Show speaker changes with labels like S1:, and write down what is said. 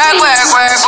S1: Work, work,